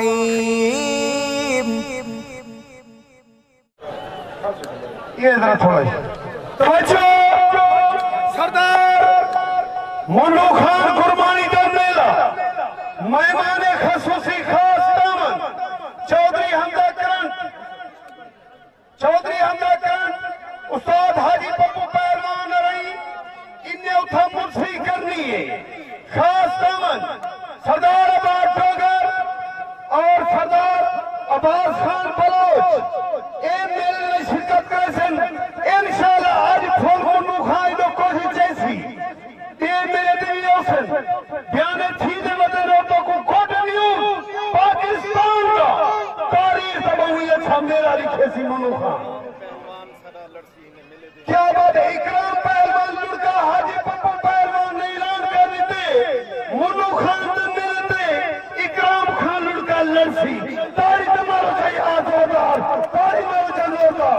बिस्मिल्लाहिर्रहमानिर्रहीम ये जरा थोड़ा तवज्जो सरदार मुन्नू खान कुर्बानी का मेला मेहमान है खास दामन, सरदार अब्बास डोगर और सरदार अब्बास खान बलोच ए मेले में शिरकत करेसन इंशाल्लाह आज फुल मुन्नू खान जो कोशिश जैसी ए मेले देवी औसन बयान थी दे वदे रोतो को कोट न्यूज़ पाकिस्तान का तारीख तबहुयत मेरा लिखे सी मुन्नू क्या बात है? लड़ सी तारी तुम्हारा सही हाथ होगा तारी मेरे जन होगा